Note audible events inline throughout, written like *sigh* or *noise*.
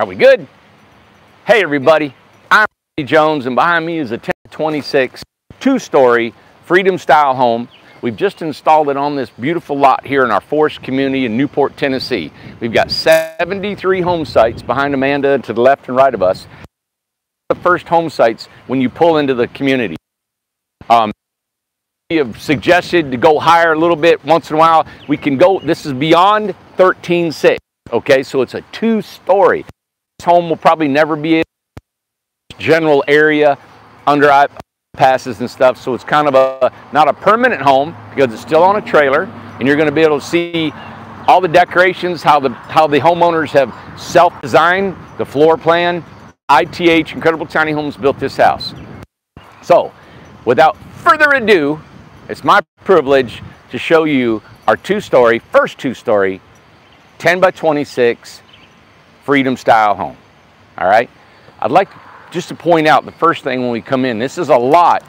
Are we good? Hey everybody, I'm Randy Jones and behind me is a 1026 two-story Freedom style home. We've just installed it on this beautiful lot here in our forest community in Newport, Tennessee. We've got 73 home sites behind Amanda to the left and right of us. The first home sites when you pull into the community. Um, we have suggested to go higher a little bit once in a while. We can go, this is beyond 13.6, okay? So it's a two-story. Home will probably never be in general area under passes and stuff. So it's kind of a, not a permanent home because it's still on a trailer and you're gonna be able to see all the decorations, how the, how the homeowners have self-designed the floor plan. ITH, Incredible Tiny Homes, built this house. So without further ado, it's my privilege to show you our two-story, first two-story, 10 by 26 freedom style home. All right. I'd like just to point out the first thing when we come in, this is a lot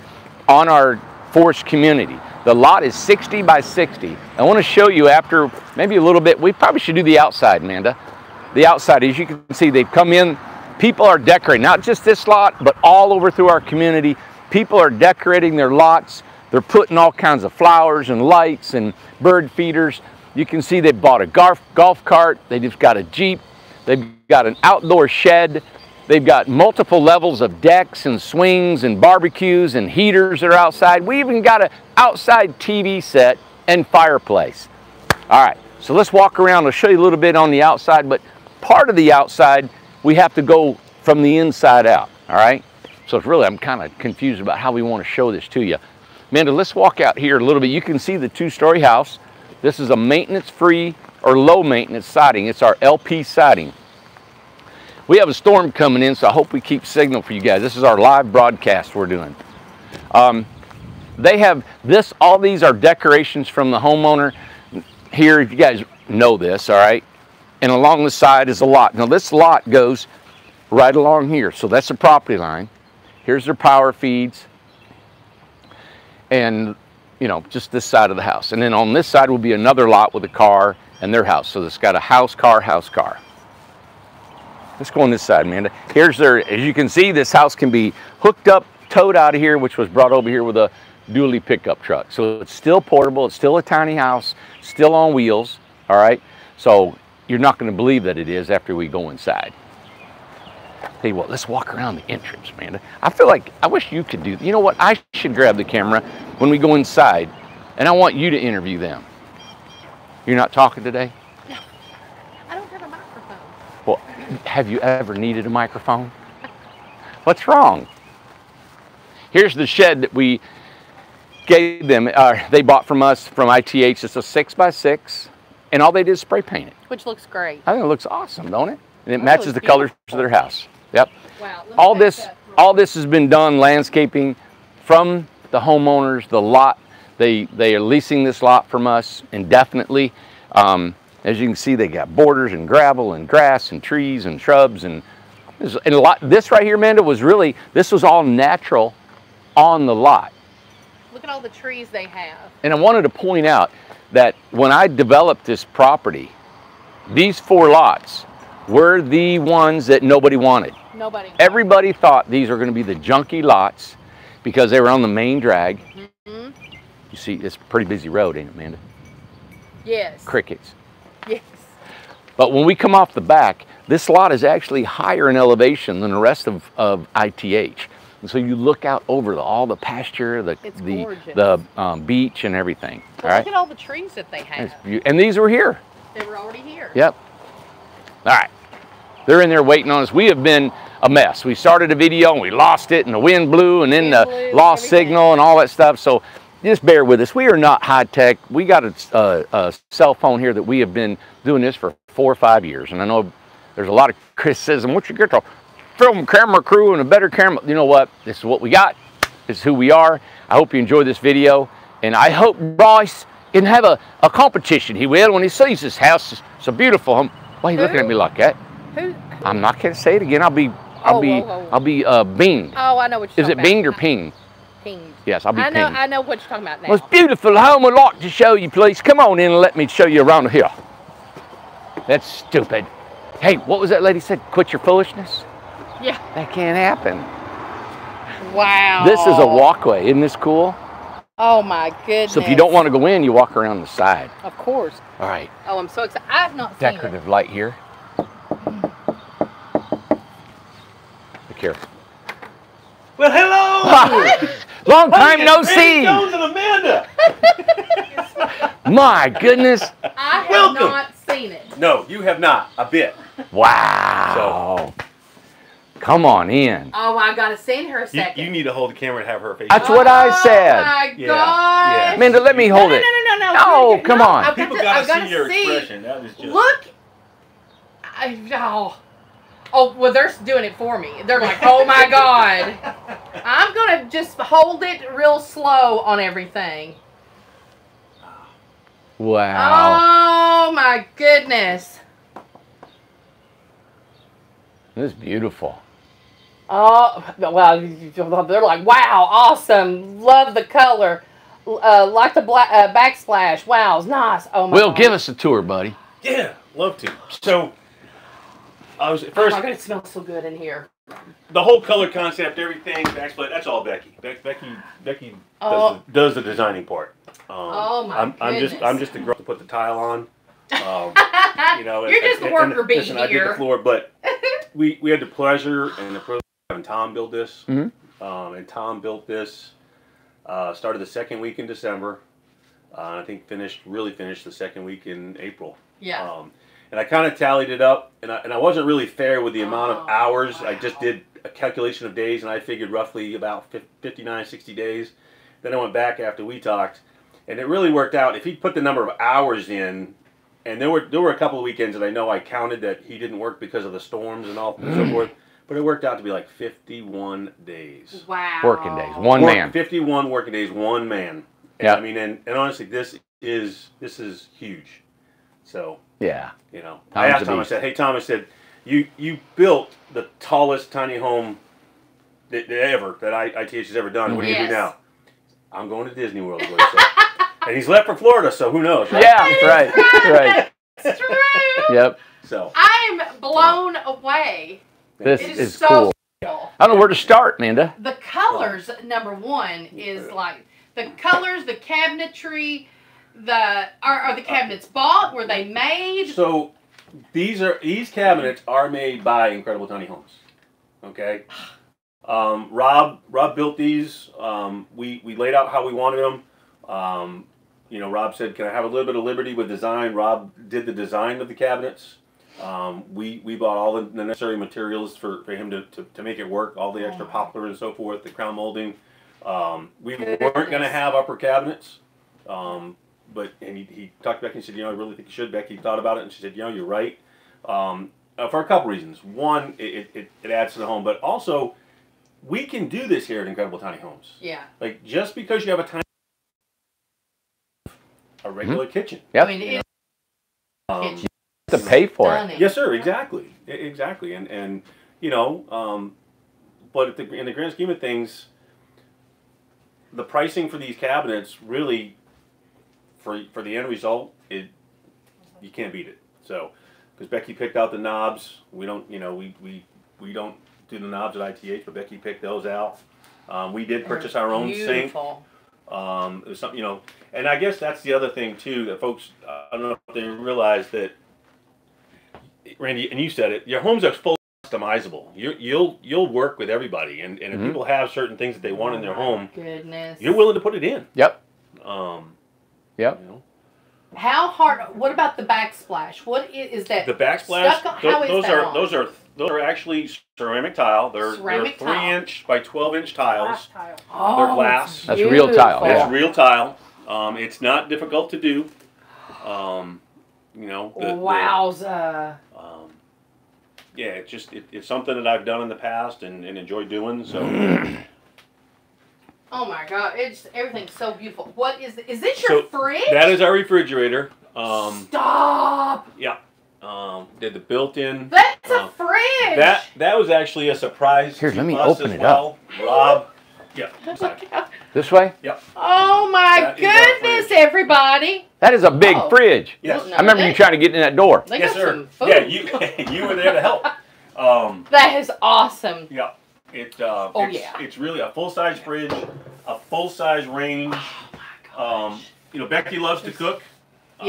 on our forest community. The lot is 60 by 60. I want to show you after maybe a little bit, we probably should do the outside, Amanda. The outside, as you can see, they've come in, people are decorating, not just this lot, but all over through our community. People are decorating their lots. They're putting all kinds of flowers and lights and bird feeders. You can see they bought a golf, golf cart. They just got a Jeep. They've got an outdoor shed. They've got multiple levels of decks and swings and barbecues and heaters that are outside. We even got an outside TV set and fireplace. All right, so let's walk around. I'll show you a little bit on the outside, but part of the outside, we have to go from the inside out, all right? So it's really, I'm kind of confused about how we want to show this to you. Amanda, let's walk out here a little bit. You can see the two-story house. This is a maintenance-free or low maintenance siding. It's our LP siding. We have a storm coming in, so I hope we keep signal for you guys. This is our live broadcast we're doing. Um, they have this, all these are decorations from the homeowner here, if you guys know this, all right? And along the side is a lot. Now this lot goes right along here, so that's the property line. Here's their power feeds. And, you know, just this side of the house. And then on this side will be another lot with a car and their house. So it's got a house, car, house, car. Let's go on this side, Amanda. Here's their, as you can see, this house can be hooked up, towed out of here, which was brought over here with a dually pickup truck. So it's still portable, it's still a tiny house, still on wheels, all right? So you're not gonna believe that it is after we go inside. Tell you what, let's walk around the entrance, Amanda. I feel like, I wish you could do, you know what, I should grab the camera when we go inside and I want you to interview them. You're not talking today? No. I don't have a microphone. Well, have you ever needed a microphone? What's wrong? Here's the shed that we gave them, uh, they bought from us from ITH. It's a six by six, and all they did is spray paint it. Which looks great. I think it looks awesome, don't it? And it oh, matches the colors of their house. Yep. Wow. All this, all this has been done landscaping from the homeowners, the lot. They, they are leasing this lot from us indefinitely. Um, as you can see, they got borders and gravel and grass and trees and shrubs and, and a lot. This right here, Amanda, was really, this was all natural on the lot. Look at all the trees they have. And I wanted to point out that when I developed this property, these four lots were the ones that nobody wanted. Nobody. Everybody thought these were going to be the junky lots because they were on the main drag. Mm -hmm. You see, it's a pretty busy road, ain't it, Amanda? Yes. Crickets. Yes. But when we come off the back, this lot is actually higher in elevation than the rest of, of ITH. And so you look out over the, all the pasture, the it's the, gorgeous. the um, beach and everything. Well, look at all the trees that they have. And these were here. They were already here. Yep. All right. They're in there waiting on us. We have been a mess. We started a video and we lost it and the wind blew and then wind the blew, lost everything. signal and all that stuff. So just bear with us. We are not high tech. We got a, a, a, cell phone here that we have been doing this for four or five years. And I know there's a lot of criticism. What you get film camera crew and a better camera. You know what? This is what we got. This is who we are. I hope you enjoy this video. And I hope Bryce can have a, a competition. He will when he sees this house. It's so beautiful. Why are you who? looking at me like that? Who? I'm not going to say it again. I'll be, I'll oh, be, whoa, whoa, whoa. I'll be uh, beamed. Oh, I know what you're Is it beamed or ping? Pinged. Yes, I'll be I know, pinged. I know what you're talking about now. Most beautiful home I'd like to show you, please. Come on in and let me show you around here. That's stupid. Hey, what was that lady said? Quit your foolishness? Yeah. That can't happen. Wow. This is a walkway. Isn't this cool? Oh my goodness. So if you don't want to go in, you walk around the side. Of course. All right. Oh, I'm so excited. I've not seen. Decorative light here. Look here. Well, hello! *laughs* Long time no Randy see. Jones and Amanda. *laughs* My goodness. I have Welcome. not seen it. No, you have not a bit. Wow. So. Come on in. Oh, I gotta send her a You, second. you need to hold the camera and have her face. That's what I oh, said. Oh my Yeah, gosh. yeah. Amanda, let me hold no, it. No, no, no, no. No, no, come no, on. I've got People to, gotta I've see your see. expression. That was just. Look. I, oh. Oh, well, they're doing it for me. They're like, oh my God. *laughs* I'm going to just hold it real slow on everything. Wow. Oh my goodness. This is beautiful. Oh, well, they're like, wow, awesome. Love the color. Uh, like the black, uh, backsplash. Wow, it's nice. Oh my Will, God. give us a tour, buddy. Yeah, love to. So, I was at Oh first my God, it smells so good in here. the whole color concept, everything, backsplit. That's all Becky. Be- Becky, Becky does, Oh. the, does the designing part. Um, Oh, my I'm, I'm just, I'm just the girl to put the tile on. Um, *laughs* you know, You're and- just a and- worker and bee listen, I did the floor, but *laughs* we we had the pleasure and the privilege of having Tom build this. Mhm. Um, and Tom built this. Uh, started the second week in December. Uh, I think finished really finished the second week in April. Yeah. Um, and I kind of tallied it up, and I, and I wasn't really fair with the amount of Oh, hours. I just did a calculation of days, and I figured roughly about fif- 59, 60 days. Then I went back after we talked, and it really worked out. If he put the number of hours in, and there were there were a couple of weekends that I know I counted that he didn't work because of the storms and all and so mm. forth, but it worked out to be like 51 days. Wow. Working days. One Work- man. 51 working days, one man. Yeah. I mean, and, and honestly, this is this is huge. So Yeah. you know, Tom's I asked a Tom. I said, "Hey, Tom," I said, "You you built the tallest tiny home that, that ever that I, ITH has ever done. What do you Yes. do now?" I'm going to Disney World. is what he said. *laughs* and he's left for Florida, so who knows? Right? Yeah, right, right. It's true. Yep. So I'm blown away. This It is, is so cool. cool. I don't know where to start, Amanda. The colors, number one, is like the colors, the cabinetry, the are, are the cabinets bought? Were they made? so these are these cabinets are made by Incredible Tiny Homes. Okay. Um, Rob Rob built these. Um, we we laid out how we wanted them. Um, you know, Rob said, "Can I have a little bit of liberty with design?" Rob did the design of the cabinets. Um, we we bought all the, necessary materials for, for him to, to, to make it work. All the extra Oh. poplar and so forth, the crown molding. Um, we weren't going to have upper cabinets, um, but and he, he talked back Becky and said, "You know, I really think you should." Becky thought about it and she said, "You know, you're right." Um, uh, for a couple reasons. One, it, it, it adds to the home, but also we can do this here at Incredible Tiny Homes. Yeah. Like just because you have a tiny a regular kitchen. Yep. I mean, it's Um, kitchen. to pay for it. stunning. yes, sir. Exactly. E- Exactly. And and you know, um, but the, in the grand scheme of things, the pricing for these cabinets really, for for the end result, it you can't beat it. So, because Becky picked out the knobs, we don't, you know, we we we don't do the knobs at ITH, but Becky picked those out. Um, we did purchase our own sink. Beautiful. Um, it was something, you know, and I guess that's the other thing too that folks, uh, I don't know if they realize that, Randy, and you said it, your homes are fully customizable. You, you'll you'll work with everybody, and, and if Mhm. people have certain things that they want in their home, Goodness. you're willing to put it in. Yep. Um, Yep. you know, How hard? What about the backsplash? What is, is that? the backsplash, Stucco- tho- how is those that are on? those are those are actually ceramic tile. They're Ceramic they're three tile. inch by twelve inch tiles. Oh, They're glass. it's That's real tile, beautiful. yeah. It's real tile. Um, it's not difficult to do. Um, you know, the- the- Wowza. Um, yeah, it's just it, it's something that I've done in the past and, and enjoy doing. So, *clears throat* Oh my god, it's everything's so beautiful. What is is this So, your fridge? that is our refrigerator. Um, Stop. um, did the built-in. That's a uh, fridge. That that was actually a surprise. Here, let me open it well. Rob, yeah. *laughs* Look This way? Yep. Oh my That is our goodness, everybody! That is a big Oh. fridge. Yes. No, I remember they- you trying to get in that door. They yes, got sir. some food. Yeah, you *laughs* you were there to help. *laughs* Um, That is awesome. yeah. It. Uh, Oh, it's, yeah. It's really a full size fridge, a full size range. Oh my gosh. Um, you know, Becky loves to cook. Um,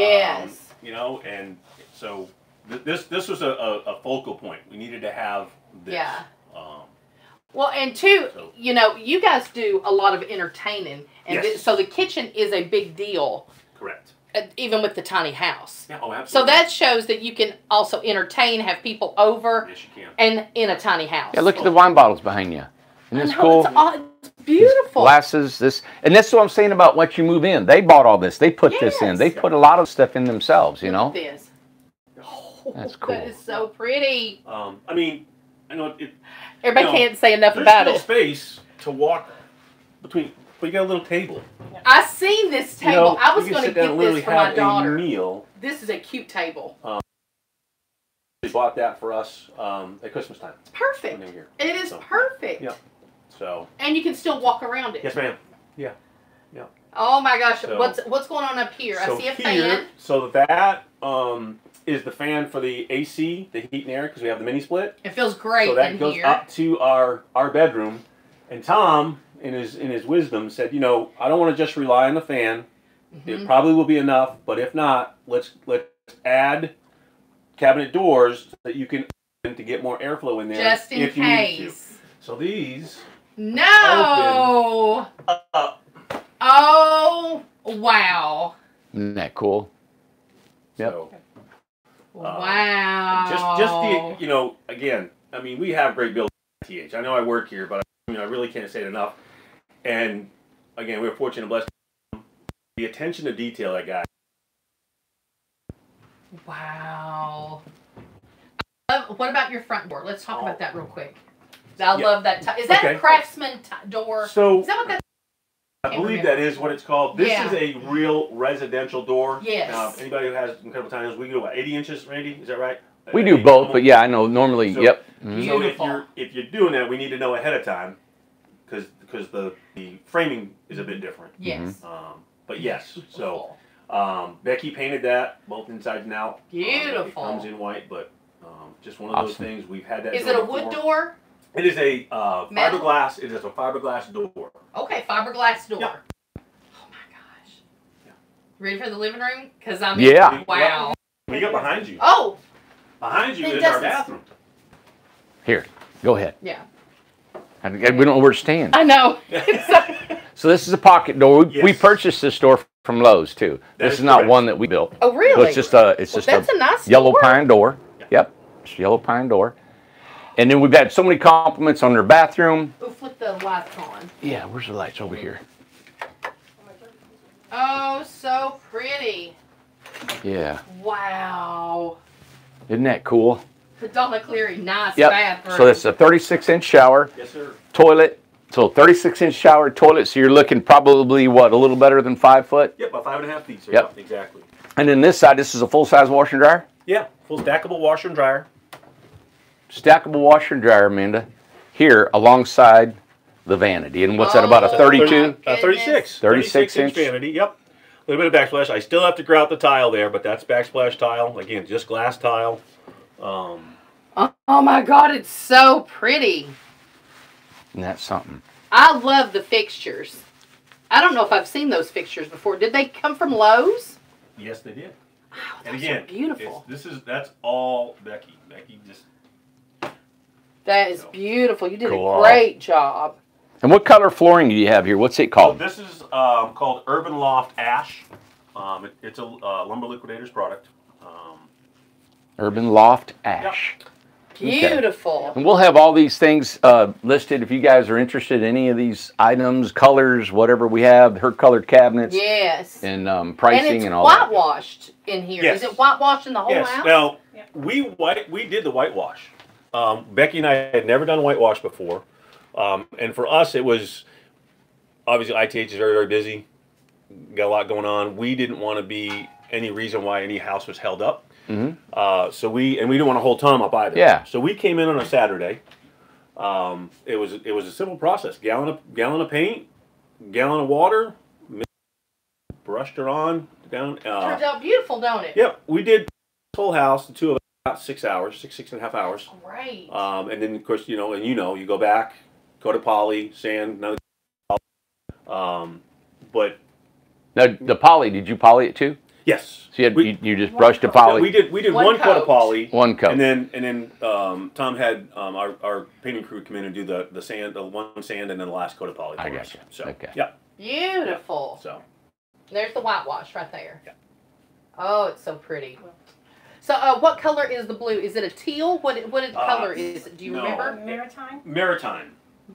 you know, and so th- this this was a, a, a focal point. We needed to have this. Yeah. Um, Well, and two, So- you know, you guys do a lot of entertaining, and Yes. so the kitchen is a big deal, correct. Uh, even with the tiny house. Yeah. Oh, So that shows that you can also entertain, have people over, Yes, you can. and in a tiny house. Yeah, look at the wine bottles behind you. Isn't I this know, cool? It's, aw- it's beautiful. Glasses, this, and that's what I'm saying about once you move in. They bought all this. They put this in. They put a lot of stuff in themselves. You know. at this. Oh, That's cool. That is so pretty. Um, I mean, I know it, Everybody No, can't say enough there's about still it. space to walk between, but you got a little table. I seen this You table. know, I was going to get this for my daughter. Meal. This is a cute table. They bought that for us um, at Christmas time when Perfect. It is So, perfect. yeah. So And you can still walk around it. yes, ma'am. Yeah. Yeah. Oh my gosh, So- what's what's going on up here? so I see a here, fan. so that um, is the fan for the AC, the heat and air, because we have the mini split. It feels great so that goes here. up to our our bedroom. And Tom, in his in his wisdom, said, you know, I don't want to just rely on the fan. It Mhm. probably will be enough, but if not, let's let's add cabinet doors so that you can open to get more airflow in there Just in if you need to. case. So these No. uh, Oh wow. Isn't that cool? Yep. so Wow. just just the you know again, I mean we have great buildings at ITH. I know I work here, but I mean I really can't say it enough. And again, we we're fortunate and blessed. The attention to detail I got. Wow. Love- what about your front door? Let's talk Oh. about that real quick. I Yeah. love that. Is that Okay. a craftsman t- door? So Is that what that? I believe remember. that is what it's called. This Yeah. is a real residential door. Yes. Now, anybody who has incredible titles, we go about 80 inches, Randy? Is that right? We Uh, do 80 both, but yeah, I know normally. So- yep. Mhm. So if you're if you're doing that, we need to know ahead of time, because because the the framing is a bit different. Yes. Um, but yes, so um, Becky painted that both inside and out. Um, Beautiful. it comes in white, but um, just one of those Awesome. things we've had that. Is door it a wood before. door? It is a uh, Metal? fiberglass. It is a fiberglass door. Okay, fiberglass door. Yeah. Oh my gosh. Yeah. Ready for the living room? Cause I'm Yeah. Wow. We got behind you. Oh Behind you It is our doesn't- bathroom. Here, go ahead. yeah. I- We don't know where to stand. I know. *laughs* So this is a pocket door. We, we purchased this door from Lowe's too. That This is is not correct. one that we built. oh So really? it's just a it's well, just that's a a nice yellow door. pine door. Yep, it's a yellow pine door. And then we've had so many compliments on their bathroom. Oh, flip the lights on. Yeah, where's the lights over here? Oh, so pretty. Yeah, Wow. isn't that cool? The Donna Cleary, nice Yep. bathroom. So it's a 36 inch shower, Yes, sir. toilet. So 36 inch shower, toilet. So you're looking probably what a little better than five foot. Yep, about five and a half feet, sir. Yep. Exactly. And then this side, this is a full size washer and dryer. Yeah, full stackable washer and dryer. Stackable washer and dryer, Amanda. Here alongside the vanity. And what's that about a Oh, 32? Uh, 36. 36 inch inch. vanity, yep. A little bit of backsplash. I still have to grout the tile there, but that's backsplash tile. Again, just glass tile. Um, Oh, oh my God, it's so pretty. And that's something. I love the fixtures. I don't know if I've seen those fixtures before. Did they come from Lowe's? yes, they did. Wow, And again, beautiful. this is that's all Becky. Becky just That is So- beautiful. You did Cool. a great job. And what color flooring do you have here? What's it So called? this is um, called Urban Loft Ash. Um, it, it's a uh, Lumber Liquidators product. Um, Urban Loft Ash. Okay. Beautiful. And we'll have all these things uh, listed if you guys are interested in any of these items, colors, whatever we have, her colored cabinets, Yes. and um, and pricing it's and, all that. whitewashed in here. Yes. Is it whitewashed in the whole yes. house? Now we white we did the whitewash. Um, Becky and I had never done whitewash before, um, and for us it was obviously ITH is very very busy, got a lot going on. We didn't want to be any reason why any house was held up. Mhm. Uh, so we and we didn't want to hold Tom up either. Yeah. So we came in on a Saturday. Um, it was it was a simple process: gallon of gallon of paint, gallon of water, brushed her on down. Uh, Turns out beautiful, don't it? Yep, we did full house, the two of us, about six hours, six six and a half hours. Great. Um, and then of course you know, and you know, you go back, go to poly, sand, another. Um, but Now, the poly, did you poly it too? Yes, So you, had, We- you, you just brushed the coat. poly? we did we did One one, coat of coat. poly. One coat. And then and then um, Tom had um, our, our painting crew come in and do the, the sand, the one sand, and then the last coat of poly. I for us. gotcha. So Okay. yeah, Beautiful. so There's the whitewash right there. Yeah. Oh, it's so pretty. So, uh, what color is the blue? Is it a teal? What what Uh, color is it? Do you no. remember? Maritime? maritime.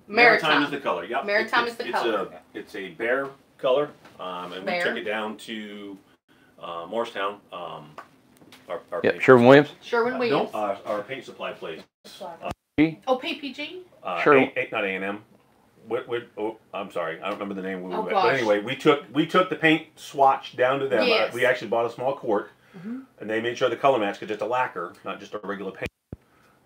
Maritime. is the color. Yep. Maritime It's- is the it's color. A, it's a Behr color, um, and Behr. we took it down to uh, Morristown. Um, our, our Yep, paint- Sherwin Williams? Sherwin uh, Williams. No, our, our paint supply place. oh, PPG. Uh, Sure. A, A, not A and M. What, what, oh, I'm sorry, I don't remember the name. We Oh, were, gosh. but anyway, we took we took the paint swatch down to them. Uh, Yes. we actually bought a small quart, Mhm. and they made sure the color matched because it's a lacquer, not just a regular paint.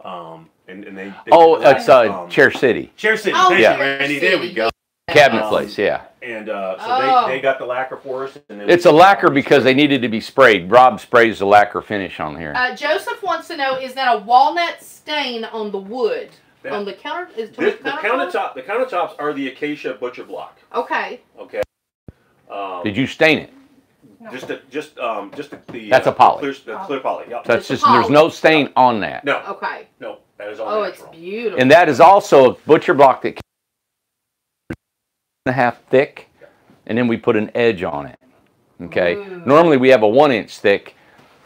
Um, and, and they, they Oh, did the it's uh, um, Chair City. Chair City. Oh, Thank Yeah. you, Randy. There we go. Cabinet Um, place, yeah. And uh, so Oh. they, they got the lacquer for us. And then It's a lacquer because they needed to be sprayed. Rob sprays the lacquer finish on here. Uh, Joseph wants to know: Is that a walnut stain on the wood That- on the counter? Is This, the the countertop, the countertops are the acacia butcher block. Okay. Okay. Um, Did you stain it? No. Just the, just um, just the. the That's uh, a poly. Clear, the clear poly. Yep. So that's It's a just, there's no stain on that. No, Okay. no, that is all Oh, it's beautiful. And that is also a butcher block that and a half thick, and then we put an edge on it. Okay. Ooh. Normally we have a one inch thick,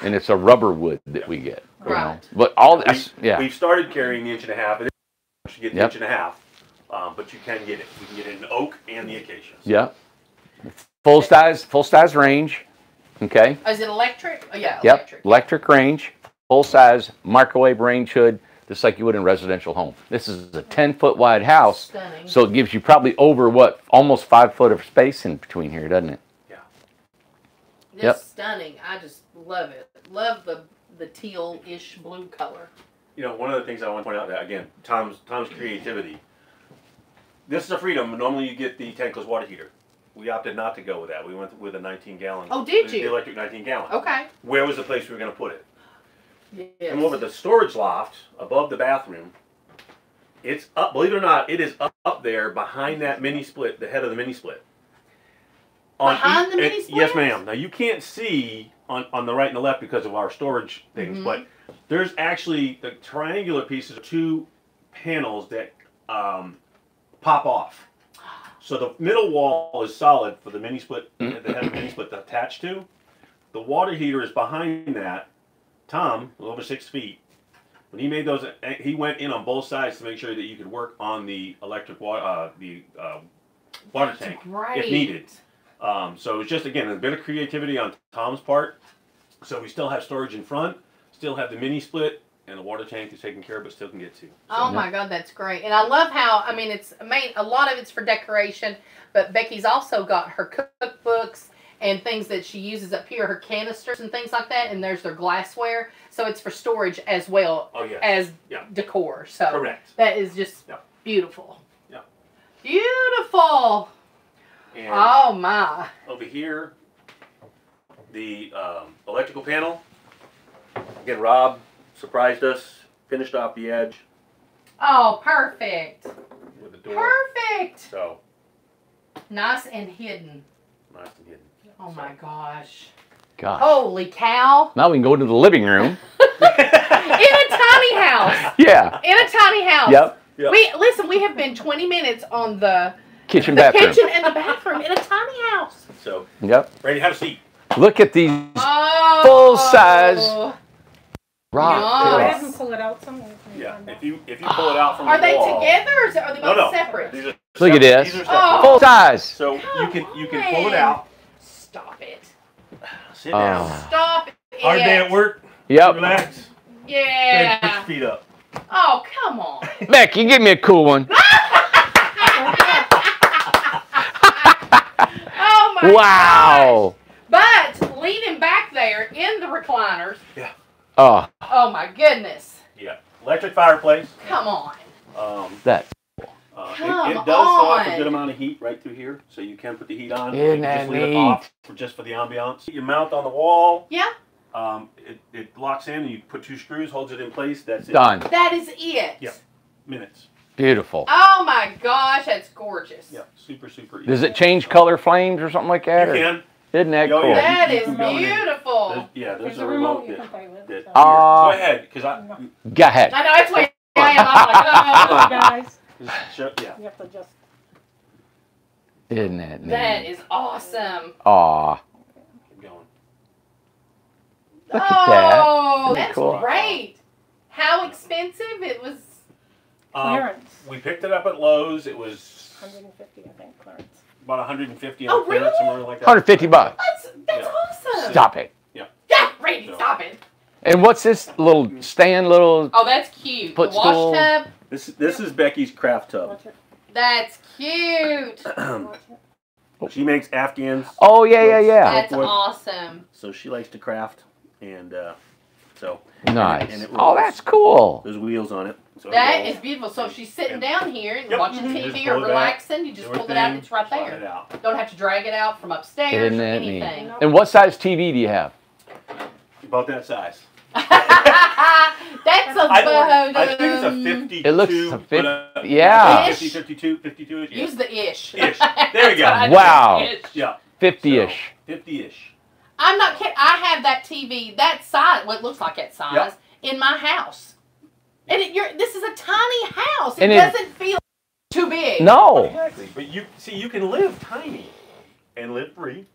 and it's a rubber wood that we get. you know. Right. But all We- yeah. We've started carrying the inch and a half. and You get the Yep. inch and a half, um, but you can get it. You can get it in oak and the acacias. Yeah. Full size, full size range. Okay. Is it electric? Oh, yeah, Yep. electric. Electric range, full size microwave range hood, just like you would in a residential home. This is a 10 foot wide house, Stunning. so it gives you probably over what almost five foot of space in between here, doesn't it? Just Yep. stunning. I just love it. Love the the teal-ish blue color. You know, one of the things I want to point out that again, Tom's Tom's creativity. This is a freedom. Normally, you get the tankless water heater. We opted not to go with that. We went with a 19 gallon. Oh, did the, you? The electric 19 gallon. Okay. Where was the place we were going to put it? Yes. Come over the storage loft above the bathroom. It's up. Believe it or not, it is up, up there behind that mini split, the head of the mini split. Behind the and- mini Yes, ma'am. Now you can't see on, on the right and the left because of our storage things, Mhm. but there's actually the triangular pieces, two panels that um, pop off. So the middle wall is solid for the mini split, the head of the mini split to attach to. The water heater is behind that. Tom, a little over six feet, when he made those, eh, he went in on both sides to make sure that you could work on the electric water, uh, the uh, water tank Great. if needed. Um, so it's just again a bit of creativity on Tom's part. So we still have storage in front, still have the mini split, and the water tank is taken care of, but still can get to. So, Oh my God, that's great. And I love how I mean it's main a lot of it's for decoration, but Becky's also got her cookbooks and things that she uses up here, her canisters and things like that, and there's their glassware. So it's for storage as well Oh yeah. as Yeah. decor. So Correct. that is just Yeah. beautiful. Yeah. Beautiful. And Oh my. over here, the um, electrical panel. Again, Rob surprised us. Finished off the edge Oh, perfect. with the door. Perfect. So Nice and hidden. nice and hidden. Oh my gosh. God. Holy cow. Now we can go into the living room. *laughs* *laughs* In a tiny house. Yeah. In a tiny house. Yep. Yep. We listen. We have been 20 minutes on the Kitchen the bathroom. kitchen and the bathroom in a tiny house. So Yep. ready, to have a seat. Look at these Oh, Full size. rock Nice. Go pillows. ahead and pull it out some. Yeah. If you if you pull it out from Are the they wall. together or are they No, both no. separate? These are Look at this. These are Oh. Full size. So you can you can pull it out. Stop it. Sit down. Oh. Stop it. Hard day at work. Yep. Relax. Go ahead, put your Yeah. feet up. Oh, come on. *laughs* Becky, give me a cool one. *laughs* Oh my Wow. gosh. But leaning back there in the recliners. Yeah. Oh, Oh my goodness. Yeah. Electric fireplace. Come on. Um, that. Uh, it- it, does throw off a good amount of heat right through here, so you can put the heat on. Isn't that just leave it off for, just for the ambiance. Your mount on the wall. Yeah, Um, it, it locks in. And you put two screws, holds it in place. That's it. Done. that is it. Yeah. Minutes. Beautiful. Oh my gosh, that's gorgeous. Yeah. Super super easy. Does it change color flames or something like that? You or- can. Isn't that Oh, cool? yeah. That You is can go in. beautiful. There's, yeah. There's, There's a a remote you that- can play with. that- so- Uh, Go ahead, because I. Go ahead. I know it's way I am. I'm like, *laughs* oh. guys, just show- yeah. you have to just. Isn't that neat? That is awesome. Aw. Keep going. Look at that. Oh, Isn't that's cool? great. How expensive it was. Um, Clearance, we picked it up at Lowe's. It was 150, I think, clearance. about 150 Oh, on clearance, really? somewhere like that. 150 bucks. That's that's Yeah. awesome. Stop it. Yeah, Randy, So- stop it. And what's this little stand, little? Oh, that's cute. The Footstool. wash tub. This this is Becky's craft tub. That's cute. *clears throat* she makes Afghans, Oh yeah, yeah, yeah. That's Wood. awesome. so she likes to craft, and uh, so Nice. and it Oh, that's cool. there's wheels on it. So That rolls. is beautiful. So if she's sitting down here and Yep. watching. TV Just or pull it back, relaxing, you just pull it out and it's right there. it. Don't have to drag it out from upstairs Isn't or that neat? anything. And what size TV do you have? About that size. *laughs* *laughs* That's a I, bodum. I think it's a 52. It looks a but, fif- uh, yeah. 50, 52, 52 -ish, yeah. Use the ish. Ish. There we go. That's what I do, Wow. ish. Yeah. 50-ish. 50-ish. I'm not kidding. I have that TV that size, what looks like that size, Yep. in my house. And it, you're, this is a tiny house. It And it- doesn't feel too big. No. Exactly. But you see, you can live tiny and live free,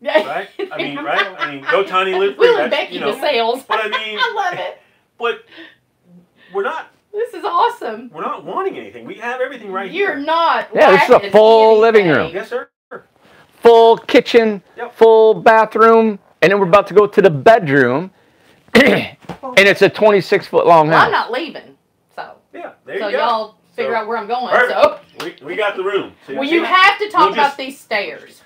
Yeah. *laughs* right? I mean, right? I mean, go tiny, live free. Will and Becky you know, to sales. but I mean, *laughs* I love it. But we're not This is awesome. we're not wanting anything. We have everything right here. You're not. Yeah, this is a full living anything. room. Yes, sir. Full kitchen, Yep. full bathroom, and then we're about to go to the bedroom. *clears throat* and it's a 26 foot long Well, I'm not leaving. So, Yeah, there so you go. y'all figure So- out where I'm going. Perfect. So, We, we got the room. So well, you have to talk We'll about just- these stairs.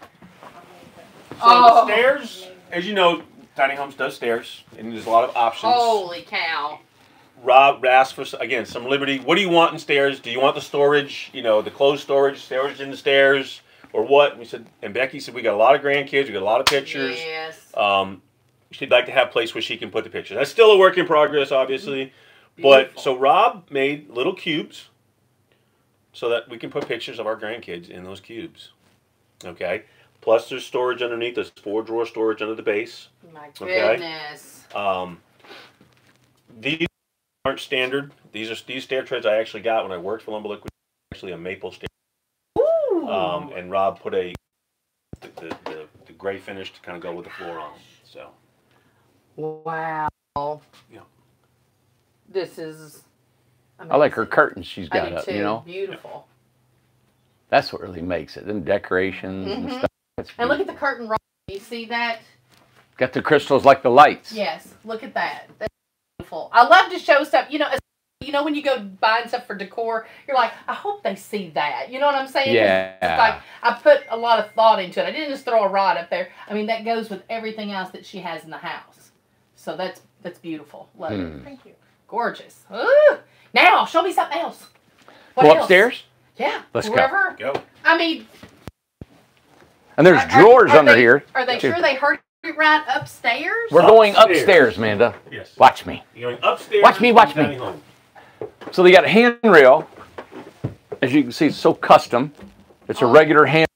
So Oh. the stairs, as you know, tiny homes does stairs, and there's a lot of options. Holy cow! Rob asked for again some liberty. What do you want in stairs? Do you want the storage? You know, the closed storage, storage in the stairs, or what? And we said, and Becky said we got a lot of grandkids, we got a lot of pictures. Yes. Um, she'd like to have a place where she can put the pictures. That's still a work in progress, obviously. But so Rob made little cubes so that we can put pictures of our grandkids in those cubes. Okay. Plus, there's storage underneath. There's four drawer storage under the base. My okay. goodness. Um, these aren't standard. These are these stair treads I actually got when I worked for Lumber Liquid. Actually, a maple stair. Ooh. Um, and Rob put a the, the, the, the gray finish to kind of go with the floor on. So wow. Yeah. This is. I like her curtains she's got do up, too. you know? Beautiful. That's what really makes it. Them decorations and Mhm. stuff. And look at the beautiful. curtain rod. You see that? Got the crystals like the lights. Yes. Look at that. That's beautiful. I love to show stuff. You know, you know when you go buying stuff for decor, you're like, I hope they see that. You know what I'm saying? Yeah. It's like I put a lot of thought into it. I didn't just throw a rod up there. I mean, that goes with everything else that she has in the house. So that's that's beautiful. Love it. Hmm. Thank you. Gorgeous. Ooh. Now, show me something else. What Go else? upstairs, Yeah. Let's go. wherever. go. I mean, and there's Are- are- drawers are under they- here. are they too. sure they heard it right upstairs? We're going Upstairs. upstairs, Amanda. Yes. Watch me. You're going upstairs. Watch me, watch me. home. So they got a handrail. As you can see, it's so custom. It's a Oh. regular hand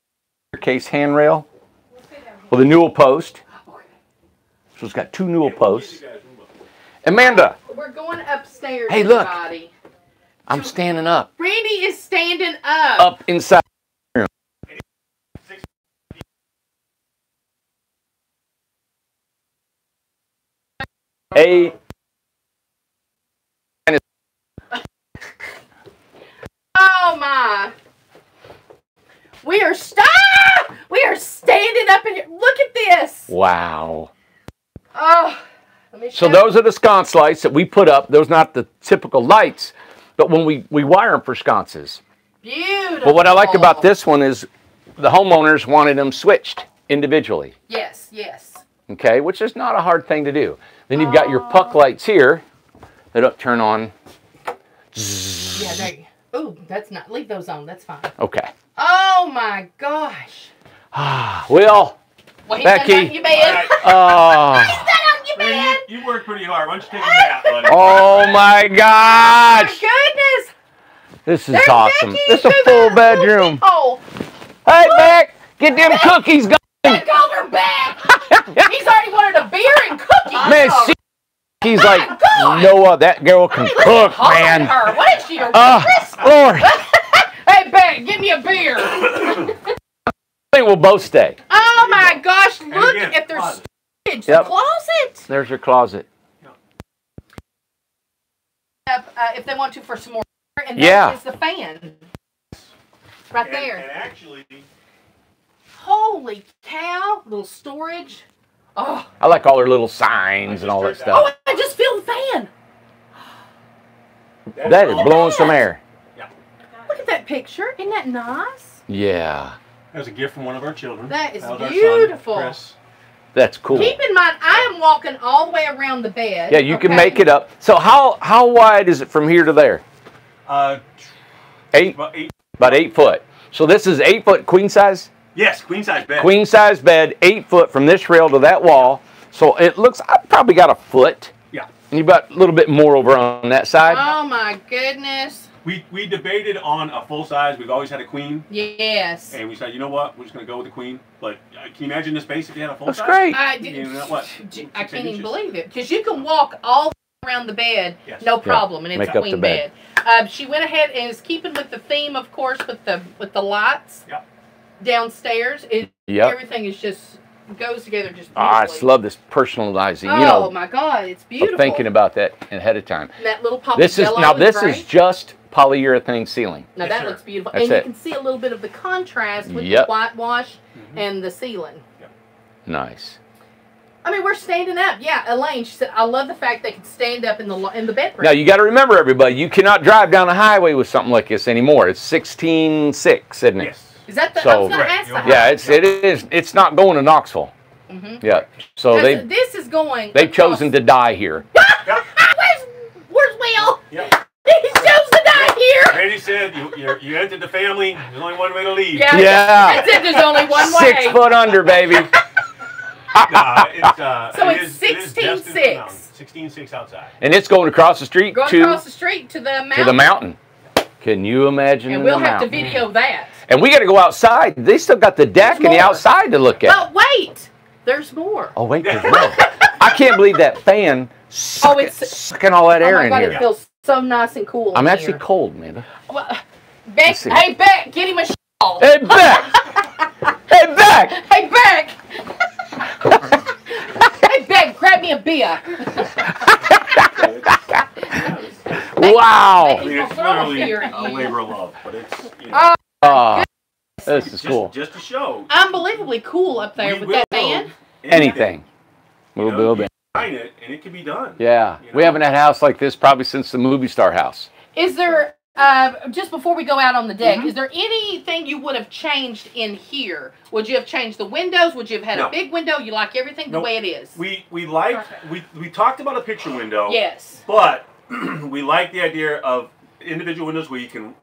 case handrail with a newel post. So it's got two newel posts. Amanda, We're going upstairs. Hey, look. Everybody. I'm standing up. Randy is standing up. Up inside. Eight. Oh my. We are stop. We are standing up in here. Look at this. Wow. Oh. So those are the sconce lights that we put up. Those not the typical lights, but when we, we wire them for sconces. beautiful. But what I like about this one is the homeowners wanted them switched individually. Yes, yes. Okay, which is not a hard thing to do. Then you've got your puck lights here that don't turn on. Yeah, there you Ooh, that's not. Leave those on. That's fine. Okay. Oh my gosh. *sighs* *laughs* Ah, Will. Well, he's Becky. done on your. Oh. He's done on your Man, you, you work pretty hard. Why don't you take a nap, buddy? Oh *laughs* my Oh my gosh. goodness. This is There's awesome. Becky This is a full bedroom. Oh, Hey, Beck, get them cookies going. they called her back. He's already wanted a beer and cookies. Man, she, he's like, God. Noah, that girl can I cook, man. Her. What is she? A Oh. Lord. *laughs* hey, Ben, give me a beer. I think we'll both stay. Oh my gosh! Look again, at their closet. storage, Yep. the closet. There's your closet. Uh, if they want to for some more, and Yeah. that is the fan. Right And, there. and actually, Holy cow! Little storage. Oh, I like all her little signs and all that stuff. oh! I just feel the fan. that's That is all- blowing some air. Look at that picture. Isn't that nice? Yeah, That was a gift from one of our children. That is That was our son, beautiful. Chris. that's cool. Keep in mind, I am walking all the way around the bed. Yeah, you can make it up. So how how wide is it from here to there? Uh, Eight, about eight. about eight foot. So this is eight foot queen size. Yes, queen size bed. Queen size bed, eight foot from this rail to that wall. So it looks, I probably got a foot. Yeah. And you've got a little bit more over on that side. Oh my goodness. We we debated on a full size. We've always had a queen, Yes. and we said, you know what, we're just gonna go with the queen. But uh, can you imagine the space if you had a full That's size? great. I, You know what? *laughs* I Six can't even believe it because you can walk all around the bed, Yes. no problem, and it's Make a queen bed. bed. Uh, she went ahead and is keeping with the theme, of course, with the with the lights Yep. Downstairs. It Yep. everything is just goes together just beautifully. Ah, I just love this personalizing. oh you know, my God, it's beautiful. thinking about that ahead of time. And that little pop. This is now. This gray. is just polyurethane ceiling. now Yes, that sir. looks beautiful, That's and you can see a little bit of the contrast with Yep. the whitewash Mm-hmm. and the ceiling. Nice. I mean, we're standing up. Yeah, Elaine. She said, "I love the fact they can stand up in the in the bedroom." Now you got to remember, everybody, you cannot drive down a highway with something like this anymore. It's sixteen six, isn't it? Yes. Is that the? So- was going to Correct. ask You're that. Yeah, it's it is. It's not going to Knoxville. Mhm. Yeah. So they this is going. they've across- chosen to die here. Yep. *laughs* Where's Where's Will? Yep. He chose to die here. Randy said you you you entered the family. There's only one way to leave. Yeah. Yeah. That's it. There's only one *laughs* way. Six foot under, baby. *laughs* Nah, it's, uh, So it it's is- it is 16.6. just in- no, 16.6 outside. and it's going across the street Going to across the street to the mountain. to the mountain. Can you imagine And we'll the have to video that. And we got to go outside. They still got the deck There's and the outside to look at. Oh wait, there's more. Oh wait, there's *laughs* more. I can't believe that fan suck, Oh, it's- sucking all that Oh air my in God, here. it feels so nice and cool. I'm in actually here. cold, man. Well, Beck, hey Beck, get him a shawl. Hey, Beck! *laughs* hey, Beck! Hey Beck. *laughs* hey Beck, grab me a beer. Wow! I mean, it's literally a labor of love, but it's you know, oh. Ah, this is just, cool. just to show. Unbelievably cool up there we with that band. Anything. You We'll know, build it. Design it, and it can be done. Yeah, You we haven't had a house like this probably since the movie star house. Is there uh, just before we go out on the deck? Mm-hmm. Is there anything you would have changed in here? Would you have changed the windows? Would you have had No. a big window? You like everything the way it is? We we like we we talked about a picture window. yes. But *clears throat* we like the idea of individual windows where you can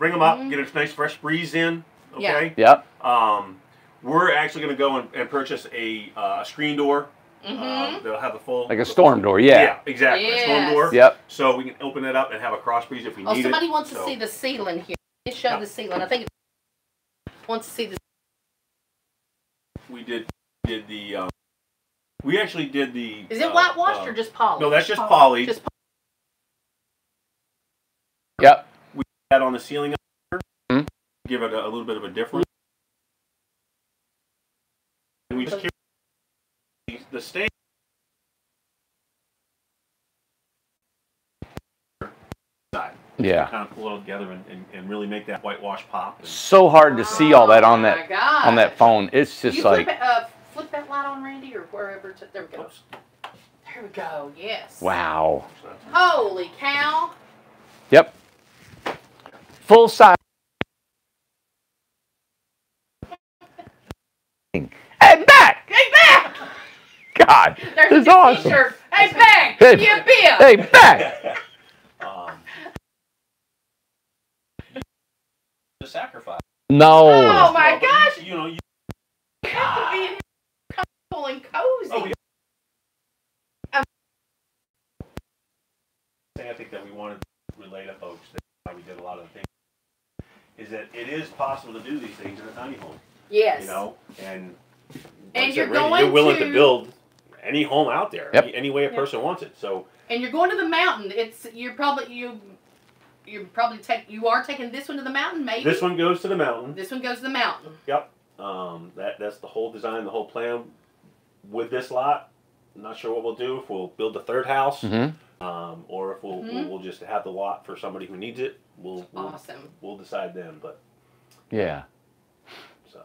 bring them up, Mhm. get a nice fresh breeze in. Yeah. Okay. Yep. Um, we're actually going to go and, and purchase a uh, screen door. Mm-hmm. Um, they'll have a full Like a storm door, yeah. Yeah, exactly. A storm door. Yep. So we can open it up and have a cross breeze if we oh, need somebody it. wants to see the ceiling here. They show Yeah. the ceiling. I think it wants to see the. We did did the. Um, we actually did the. Is it uh, whitewashed uh, or just polished? No, that's just poly. Just Yep. That on the ceiling. up there, Mhm. Give it a, a little bit of a difference. And we just keep the, the stain. Side. Yeah. Kind of pull it all together and, and, and really make that whitewash pop. And So hard to see all that on Oh, that my God. on that phone. It's just you like flip, it, uh, flip that light on, Randy, or wherever. It's, there we go. Oops. There we go. Yes. wow. Holy cow! Yep. Full size. Hey, Beck! Hey, Beck! God, There's it's your awesome. T-shirt. Hey, Beck! Hey. Give me a beer. Hey, Beck! Um, a sacrifice. No. Oh my Well, but you- gosh! You know, you, You have to be comfortable and cozy. oh, yeah. Um, I think that we wanted to relay to folks that why we did a lot of things is that it is possible to do these things in a tiny home. yes. You know, and like And you're Randy, going you're willing to, to- build any home out there, Yep. any, any way a Yep. person wants it. So And you're going to the mountain. It's you're probably you. You're probably take you are taking this one to the mountain, maybe. this one goes to the mountain. This one goes to the mountain. Um, that that's the whole design, the whole plan with this lot. I'm not sure what we'll do if we'll build the third house, hmm um, or if we'll, Mhm. we'll we'll just have the lot for somebody who needs it. We'll we'll, Awesome. we'll decide then. But Yeah. so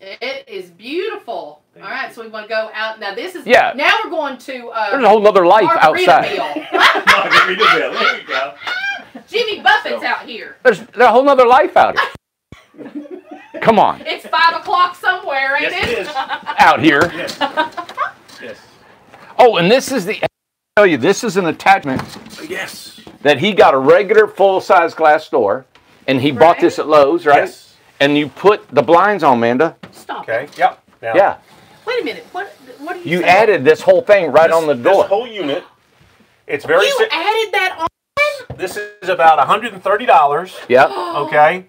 It is beautiful. Thank All right, you. so we want to go out now. This is Yeah. Now we're going to uh, There's a whole other life outside. Margaritaville. *laughs* Margaritaville, there you go. *laughs* Jimmy Buffett's So- out here. There's, there's a whole other life out here. *laughs* Come on, It's five o'clock somewhere, ain't Yes, it it? is. out here. Yes. yes. Oh, and this is the. I tell you, this is an attachment Yes. that he got a regular full-size glass door, and he bought this at Lowe's, right? Yes. And you put the blinds on, Amanda. Stop. Okay. Yep. Now, Yeah. Wait a minute. What? What are you? You saying? added this whole thing right this- on the door. This whole unit. It's very. You si- added that on. this is about $130. Yep. Okay.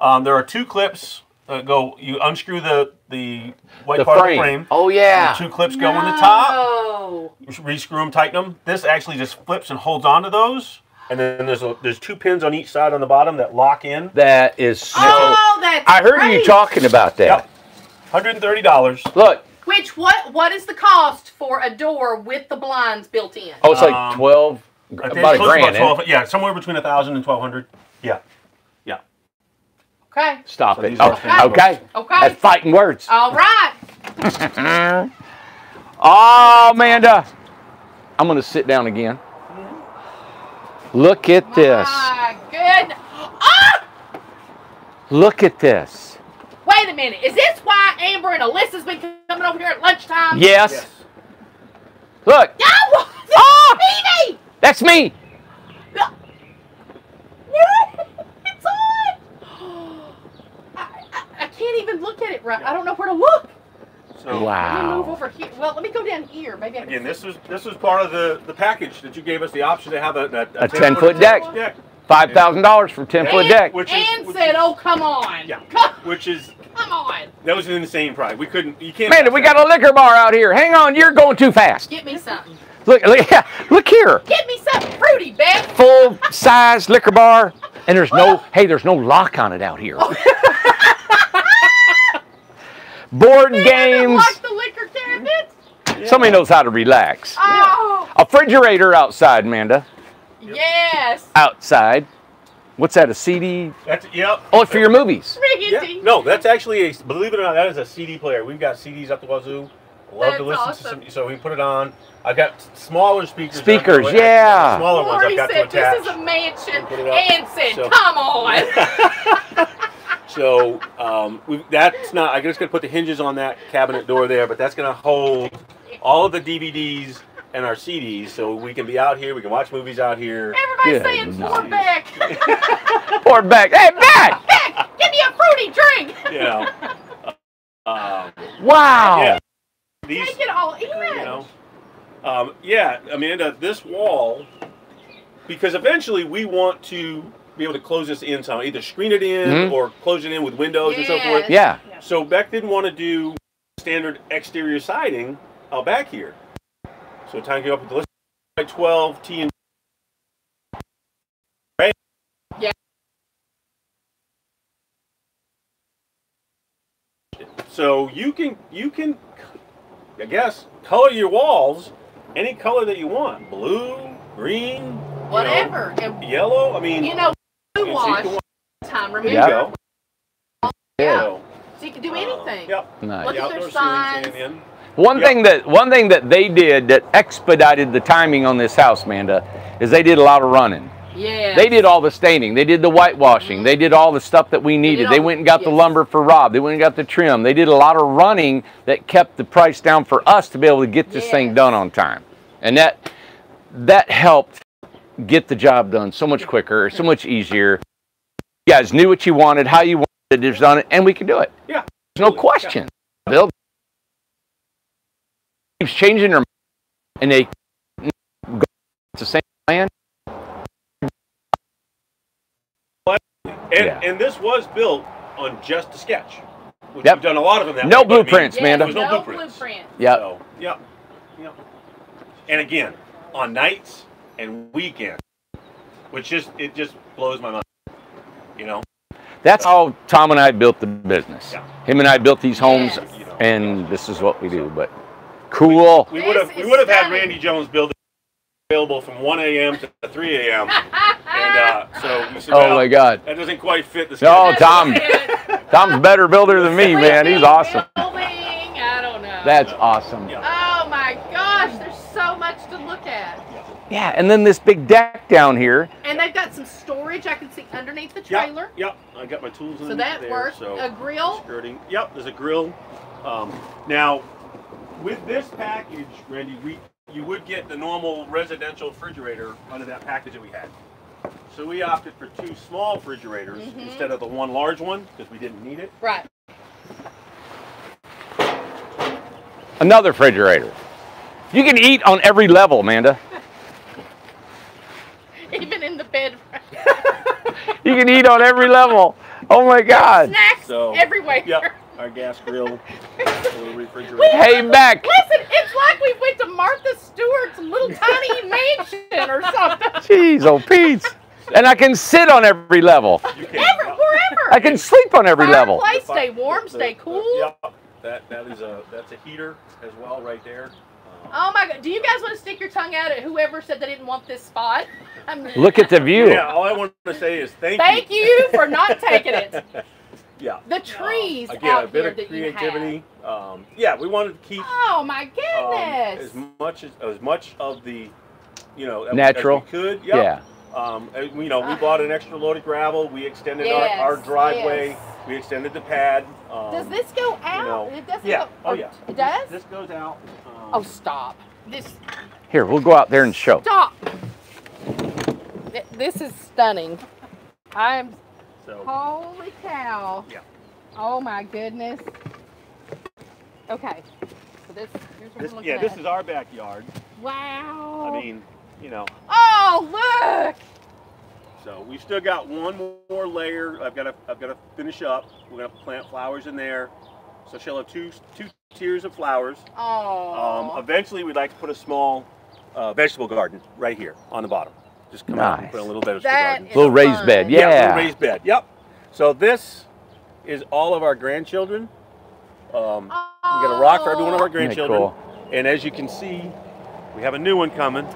Um, there are two clips that go. You unscrew the the white The part frame. of the frame. Oh yeah. Two clips go in the top. No. Rescrew them, tighten them. This actually just flips and holds onto those. And then there's a, there's two pins on each side on the bottom that lock in. That is so. Oh, that's. I heard you talking about that. Yep. Hundred and thirty dollars. Look. Which what? What is the cost for a door with the blinds built in? Oh, it's like Um, twelve. About a grand. About 12, yeah, somewhere between a thousand and twelve hundred. Yeah. Okay. Stop So it. these Oh, okay. Okay. That's fighting words. All right. *laughs* Oh, Amanda. I'm going to sit down again. Look at this. My good. Ah! Look at this. Wait a minute. Is this why Amber and Alyssa's been coming over here at lunchtime? Yes. Look. No! *laughs* Ah! Speedy! That's me. it's on! I, I, I can't even look at it right. I don't know where to look. So Let me move over here. Well, let me go down here. Maybe I can again, this was this was part of the the package that you gave us the option to have a a, A 10-foot deck. deck. $5,000 for 10 foot deck. Which is- and which said, is- "Oh, come on, Yeah. *laughs* come, Which is come on, that was an insane price. We couldn't. You can't. Amanda, we got a liquor bar out here. Hang on, you're going too fast. get me something, Look, look, yeah, look here. get me something fruity, Beth." Full size liquor bar. And there's no, *laughs* hey, there's no lock on it out here. *laughs* Oh, Board Man, games. like the liquor cabinet. Somebody knows how to relax. Oh, A refrigerator outside, Amanda. yes, Outside. What's that, a CD? That's yep. Oh, it's for your movies. Yeah. No, that's actually a. Believe it or not, that is a CD player. We've got CDs up the wazoo. Love to listen awesome. to some. So we put it on. I've got smaller speakers. Speakers, I've got- yeah. Smaller ones Lori I've got to said, attach. "This is a mansion," Put it up. and said, So- "Come on." *laughs* *laughs* So um, we, that's not. I'm just gonna put the hinges on that cabinet door there, but that's gonna hold all of the DVDs and our CDs, so we can be out here. We can watch movies out here. Everybody's Good saying, "Poor night. Beck, Pour it *laughs* back. Hey, back! Beck, give me a fruity drink." You *laughs* know. Um, Wow. yeah. These. Take it all in. You know. Um, yeah, Amanda, this wall, because eventually we want to be able to close this in somehow, either screen it in Mhm. or close it in with windows and so forth. Yes. Yeah. So Beck didn't want to do standard exterior siding out back here. So time came up with the list by 12 T and right? Yeah. So you can you can I guess color your walls any color that you want. Blue, green, you know, Whatever. And yellow. I mean you know, you blue can- wash time. Remember, you Yeah. Yeah. So, so you can do uh. Yep. Nice. Look The at their signs. ceiling fan in. One Yep. thing that one thing that they did that expedited the timing on this house, Manda, is they did a lot of running. Yeah. They did all the staining. They did the whitewashing. They did all the stuff that we needed. did They went and got the lumber for Rob. They went and got the trim. They did a lot of running that kept the price down for us to be able to get this thing done on time. And that that helped get the job done so much quicker, so much easier. You guys knew what you wanted, how you wanted it, just done it, and we can do it. Yeah. There's no absolutely. question. Bill keeps changing their mind, and they go it's the same plan. And Yeah. and this was built on just a sketch. Which Yep. We've done a lot of them that No way, but I mean, blueprints, Yes, Amanda. There's no no blueprints. blueprint. Yeah. So, yep. Yep. And again, on nights and weekends, which just it just blows my mind. You know? That's how Tom and I built the business. Yeah. Him and I built these homes, Yes. And this is what we do. But cool. We This would have we would have had. Randy Jones build it available from 1 a.m. to 3 a.m. and uh, so said, *laughs* Oh well, my God. that doesn't quite fit the No, schedule. Tom. Tom's better builder than me, man. He's awesome. I don't know. That's awesome. Yeah. Oh my gosh, there's so much to look at. Yeah, and then this big deck down here. And they've got some storage I can see underneath the trailer. Yep, I got my tools in there. So that there. works. So A grill. skirting. Yep, there's a grill. Um, now, with this package, Randy, we you would get the normal residential refrigerator under that package that we had. So we opted for two small refrigerators Mhm. instead of the one large one because we didn't need it. Right. Another refrigerator. You can eat on every level, Amanda. *laughs* Even in the bed. *laughs* You can eat on every level. Oh my God. Snacks So, everywhere. Yep, our gas grill, *laughs* refrigerator. Hey, Beck. Listen, it's like we went to Martha Stewart's little tiny mansion or something. Jeez, oh Pete. And I can sit on every level. You can, Ever, wherever. I can sleep on every level. Fireplace, stay warm, The- stay cool. Yep, that that is a that's a heater as well right there. Um, Oh my God! Do you guys want to stick your tongue out at whoever said they didn't want this spot? I'm, *laughs* Look at the view. Yeah, all I want to say is thank, Thank you for not *laughs* taking it. yeah. The trees Um, again, out a bit here of that you have. creativity. Um, yeah, we wanted to keep Oh my um, goodness! as much as as much of the, you know, Natural. As we could. Yep. Yeah. Um, you know, we bought an extra load of gravel. We extended Yes, our, our driveway. yes. We extended the pad. Um, Does this go out? know, it doesn't Yeah. go. Oh yeah. It does. This, this goes out. Oh stop! This Here, we'll go out there and show. stop. This is stunning. I'm So holy cow. Yeah. Oh my goodness. Okay. So this here's what this, we're yeah, at. this is our backyard. wow. I mean, you know, Oh look! so we've still got one more layer. I've got to I've got to finish up. We're gonna plant flowers in there. So she'll have two two tiers of flowers. Oh. Um, eventually, we'd like to put a small uh, vegetable garden right here on the bottom. Just come out and Nice. put a little vegetable That garden. is Little raised fun. bed, Yeah, Yeah. little raised bed. Yep. So this is all of our grandchildren. Um, we got a rock for every one of our Isn't grandchildren. cool? And as you can see, we have a new one coming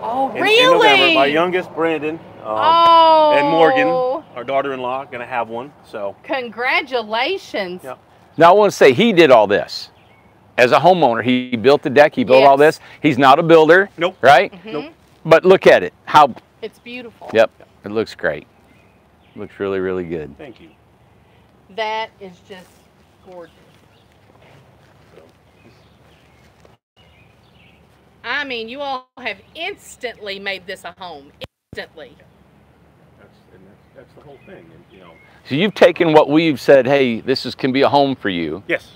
Oh in, really? in November. My youngest, Brandon, um, oh. and Morgan, our daughter-in-law, gonna have one. So Congratulations. Yep. Now, I want to say he did all this. As a homeowner, he built the deck, he built all this. He's not a builder, nope. right? Mhm. Nope. But look at it. How, It's beautiful. yep, it looks great. Looks really, really good. Thank you. That is just gorgeous. I mean, you all have instantly made this a home. Instantly. that's, and that's, that's the whole thing. And, you know, So you've taken what we've said, hey, this is can be a home for you. yes.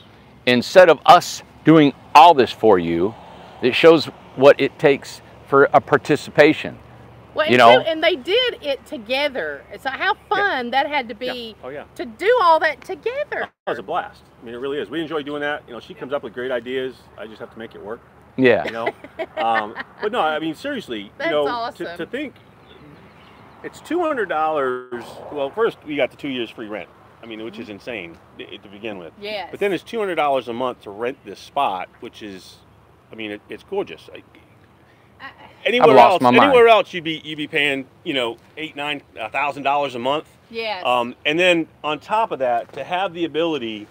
Instead of us doing all this for you, it shows what it takes for a participation. Well, You and, know? too- and they did it together. So how fun that had to be Oh yeah. to do all that together. That was a blast. I mean, it really is. We enjoy doing that. You know, she comes up with great ideas. I just have to make it work. Yeah. You know, um, *laughs* but no, I mean seriously. That's you know, awesome. to, to think it's two hundred dollars. Well, first we got the two years free rent. I mean, which is insane to begin with. Yes. But then it's two hundred dollars a month to rent this spot, which is, I mean, it, it's gorgeous. I- I- Anywhere lost else, my mind. anywhere else, you'd be you'd be paying you know eight nine a thousand dollars a month. yes. Um, and then on top of that, to have the ability,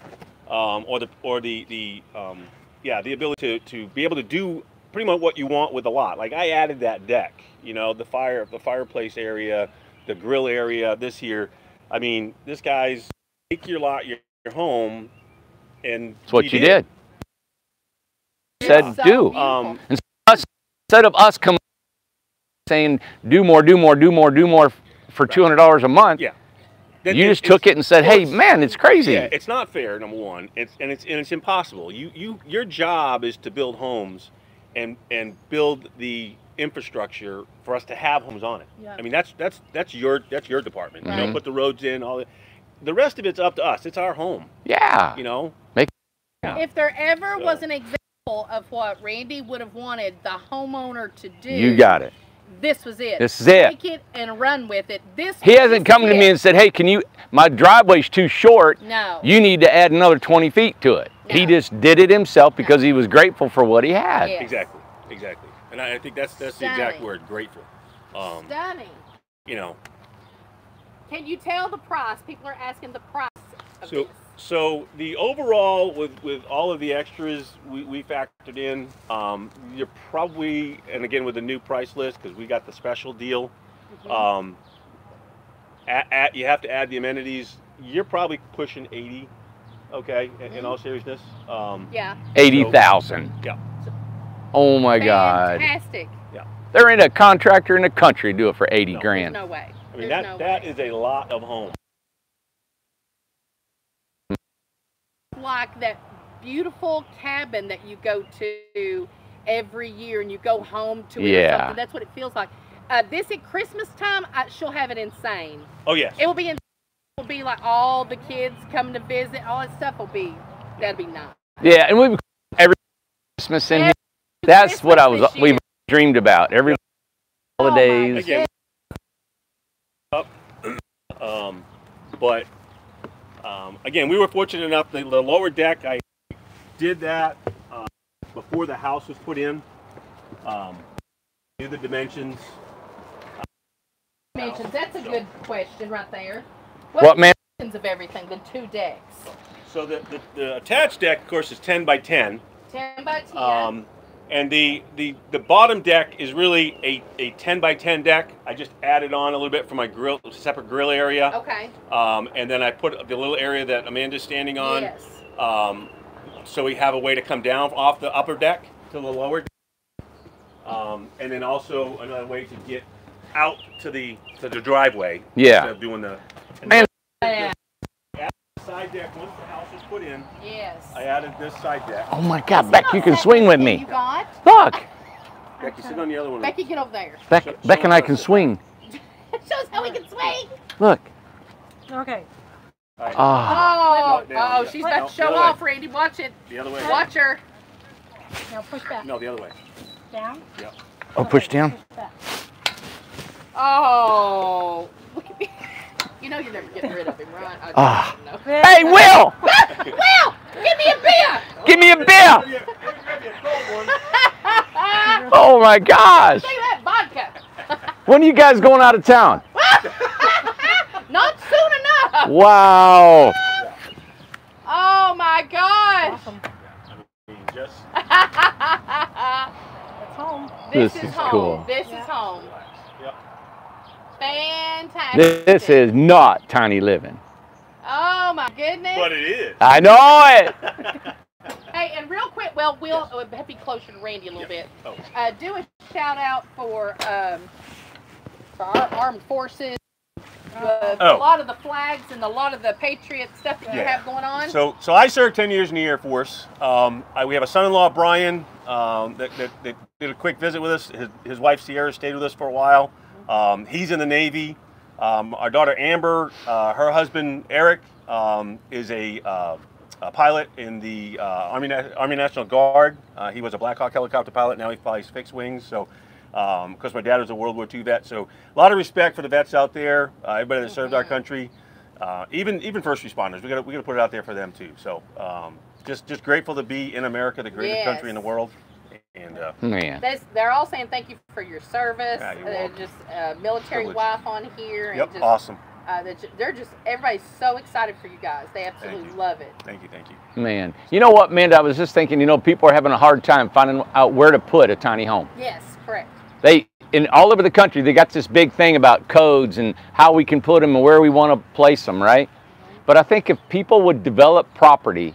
um, or the or the the um, yeah, the ability to, to be able to do pretty much what you want with a lot. Like I added that deck, you know, the fire the fireplace area, the grill area this here. I mean, this guy's take your lot, your, your home, and That's what you did. Said So do. beautiful. Um, Instead of us coming saying do more, do more, do more, do more for two hundred dollars a month. Yeah. Then you it- just took it and said, "Hey, man, it's crazy." Yeah, it's not fair. Number one, it's and it's and it's impossible. You you your job is to build homes, and and build the infrastructure for us to have homes on it. Yeah. I mean that's that's that's your that's your department. You Mhm. know, put the roads in, all the, the rest of it's up to us. It's our home. yeah. You know. If there ever So- was an example of what Randy would have wanted the homeowner to do, You got it. this was it. This is it. Take it and run with it. This He hasn't come is to me and said, "Hey, can you? My driveway's too short. no. You need to add another 20 feet to it." He just did it himself because he was grateful for what he had. Yes. Exactly. Exactly. And I, I think that's that's the exact word. Grateful. Um, Stunning. you know. Can you tell the price? People are asking the price of So, this. so the overall with with all of the extras we, we factored in, um, you're probably and again with the new price list because we got the special deal. Mhm. Um, at, at, you have to add the amenities. You're probably pushing 80. Okay, in, in all seriousness. Um, yeah. 80,000. Yeah. Oh my God. Fantastic. Yeah. There ain't a contractor in the country do it for 80 No. grand. There's no way. Mean There's that no that way. is a lot of home. like that beautiful cabin that you go to every year and you go home to it Yeah. That's what it feels like. Uh, this at Christmas time, I, she'll have it insane. Oh yes. It will be insane. It will be like all the kids coming to visit. All that stuff will be that'll be nice. Yeah, and we've every Christmas in here. That's what I was we dreamed about. Every Oh holidays. Again, up. Um, but um, again, we were fortunate enough. The, the lower deck, I did that uh, before the house was put in. Um, knew the dimensions. Dimensions. That's a good question right there. What man? dimensions of everything? The two decks. So the, the, the attached deck, of course, is 10 by 10. Ten by ten. Um, and the, the, the bottom deck is really a, a 10 by 10 deck. I just added on a little bit for my grill, separate grill area. okay. Um, and then I put the little area that Amanda's standing on. Yes. Um, so we have a way to come down off the upper deck to the lower deck. Um, and then also another way to get out to the to the driveway. Yeah. Instead of doing the, and Man. Yeah. the side deck, once the house was put in, Yes. I added this side deck. Oh my God, Beck, you can swing with You me. got? Look, Becky, sit on the other one. Becky, get over there. Beck, Show- Beck show and I us. can swing. *laughs* Shows how we can swing. Look. Okay. All right, Ah. Oh, No, down, oh, yeah. she's No, about to show other way. off, Randy. Watch it. the other way. Watch her. Now push back. No, the other way. Down. Yep. Oh, push down. Push. Oh, look at me. You know you're never getting rid of him, right? I Ah. know. Hey, Will! *laughs* Will, give me a beer. Give me a beer! Oh my gosh! Say that vodka. When are you guys going out of town? *laughs* Not soon enough. Wow! Oh my gosh. Awesome. I mean, just That's home. This, This is, is home. cool. This Yeah. is home. Yep. Fantastic. This is not tiny living. Oh my goodness. but it is. I know it! *laughs* Hey, and real quick, well, we'll uh, have to be closer to Randy a little bit. Oh. Uh, do a shout out for um, for our armed forces. Uh, Oh. A lot of the flags and a lot of the patriot stuff that you have going on. So, so I served 10 years in the Air Force. Um, I, we have a son-in-law, Brian, um, that, that, that did a quick visit with us. His, his wife, Sierra, stayed with us for a while. Um, he's in the Navy. Um, our daughter, Amber, uh, her husband, Eric, um, is a, uh, a pilot in the uh, Army, Na- Army National Guard. Uh, he was a Black Hawk helicopter pilot. Now he flies fixed wings. So, because my dad was a World War II vet. So, a lot of respect for the vets out there, uh, everybody that served our country. Uh, even even first responders, we got we got to put it out there for them too. So um, just just grateful to be in America, the greatest country in the world, and uh, Man. That's, they're all saying thank you for your service. Yeah, you're Uh, welcome. just uh, military Privilege. wife on here. And yep, just, awesome. uh, they're, ju- they're just everybody's so excited for you guys. They absolutely love it. Thank you, thank you. Man. You know what, Amanda? I was just thinking, you know, people are having a hard time finding out where to put a tiny home. Yes, correct. They in all over the country they got this big thing about codes and how we can put them and where we want to place them, right? But I think if people would develop property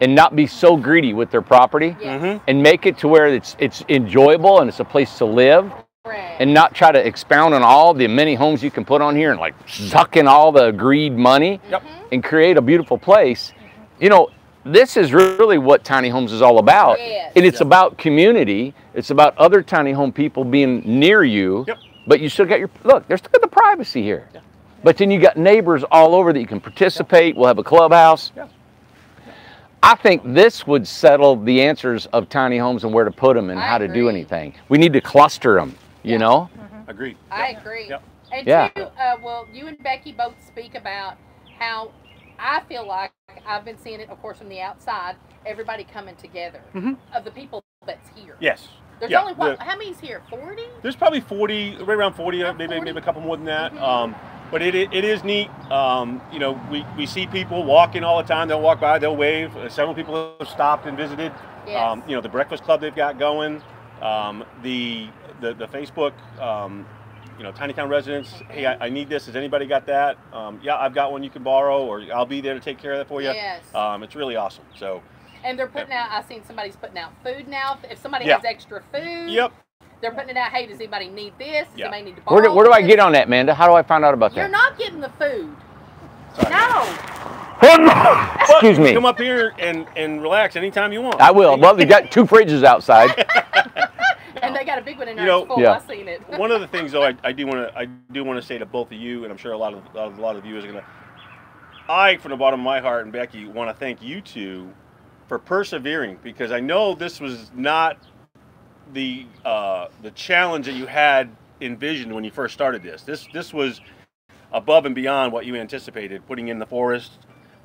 and not be so greedy with their property Yes. Mhm. and make it to where it's it's enjoyable and it's a place to live Correct. and not try to expound on all the many homes you can put on here and like suck in all the greed money Yep. and create a beautiful place. You know, this is really what tiny homes is all about. Yes. And it's about community. It's about other tiny home people being near you. Yep. But you still got your look, there's still got the privacy here. But then you got neighbors all over that you can participate. We'll have a clubhouse. Yeah. I think this would settle the answers of tiny homes and where to put them and I how to do anything. We need to cluster them, you Yeah. know? Agreed. I Yep. agree. Yep. And Yeah. two, uh, well, you and Becky both speak about how I feel like I've been seeing it, of course, from the outside. Everybody coming together Mhm. of the people that's here. Yes. There's Yeah, only what? the- how many's here? Forty. There's probably 40, right around 40, uh, maybe 40? maybe a couple more than that. Mhm. Um, but it, it, it is neat. Um, you know, we, we see people walking all the time. They'll walk by, they'll wave. Uh, Several people have stopped and visited. Yes. Um, you know, the breakfast club they've got going. Um, the, the the Facebook, um, you know, Tiny Town residents. Hey, I, I need this. Has anybody got that? Um, yeah, I've got one. You can borrow, or I'll be there to take care of that for you. Yes. Um, it's really awesome. So, and they're putting out. I've seen somebody's putting out food now. If somebody Yeah. has extra food, yep. They're putting it out. Hey, does anybody need this? Does Yeah. anybody need to borrow Where do, where do I get on that, Amanda? How do I find out about that? You're not getting the food. Sorry. No. Excuse me. Come up here and, and relax anytime you want. I will. Well, they got two fridges outside. *laughs* And they got a big one in there. You know- it's full. Yeah. I've seen it. *laughs* one of the things though I, I do want to I do want to say to both of you and I'm sure a lot of a lot of viewers are gonna I from the bottom of my heart and Becky want to thank you two for persevering because I know this was not the uh, the challenge that you had envisioned when you first started this. This this was above and beyond what you anticipated putting in the forest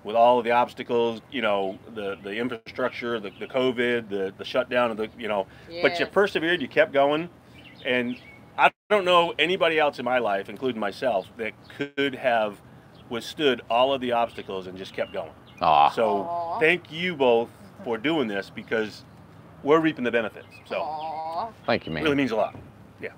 with all of the obstacles you know the the infrastructure the, the covid the, the shutdown of the you know. But you persevered, you kept going, and I don't know anybody else in my life, including myself, that could have withstood all of the obstacles and just kept going. Aw, So Aw. thank you both for doing this because we're reaping the benefits. So Aw, thank you, it man. really means a lot. Yeah.